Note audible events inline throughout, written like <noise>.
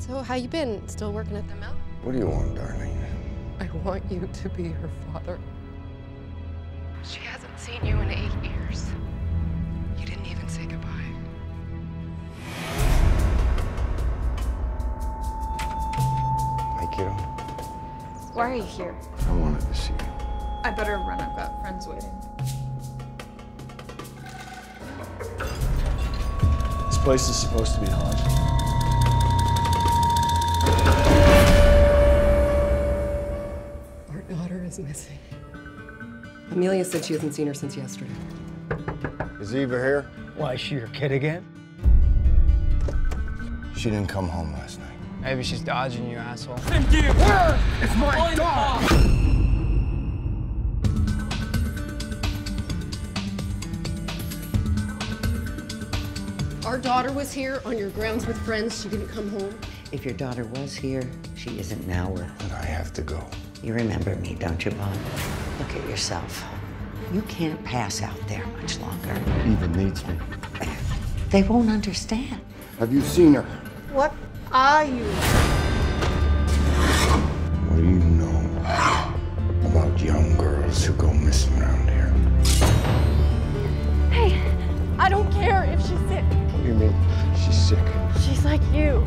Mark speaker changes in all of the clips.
Speaker 1: So how you been? Still working at the mill?
Speaker 2: What do you want, darling?
Speaker 1: I want you to be her father. She hasn't seen you in eight years. You didn't even say goodbye.
Speaker 2: Hi, kiddo.
Speaker 3: Why are you here?
Speaker 2: I wanted to see you.
Speaker 3: I better run. I've got friends waiting.
Speaker 4: This place is supposed to be haunted.
Speaker 1: Daughter is missing. Amelia said she hasn't seen her since yesterday.
Speaker 2: Is Eva here?
Speaker 5: Why, is she your kid again?
Speaker 2: She didn't come home last night.
Speaker 5: Maybe she's dodging you, asshole.
Speaker 2: It's my dog!
Speaker 1: Our daughter was here on your grounds with friends. She didn't come home.
Speaker 6: If your daughter was here, she isn't now. Or
Speaker 2: And I have to go.
Speaker 6: you remember me, don't you, Bob? Look at yourself. You can't pass out there much longer.
Speaker 2: Eva needs me. <laughs>
Speaker 6: They won't understand.
Speaker 2: Have you seen her?
Speaker 3: What are you?
Speaker 2: What do you know about young girls who go missing around here?
Speaker 3: Hey, I don't care if she's sick.
Speaker 2: What do you mean? She's sick.
Speaker 3: She's like you.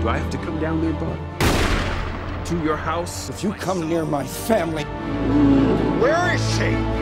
Speaker 7: Do I have to come down there, Bud? To your house?
Speaker 2: If you come near my family. Where is she?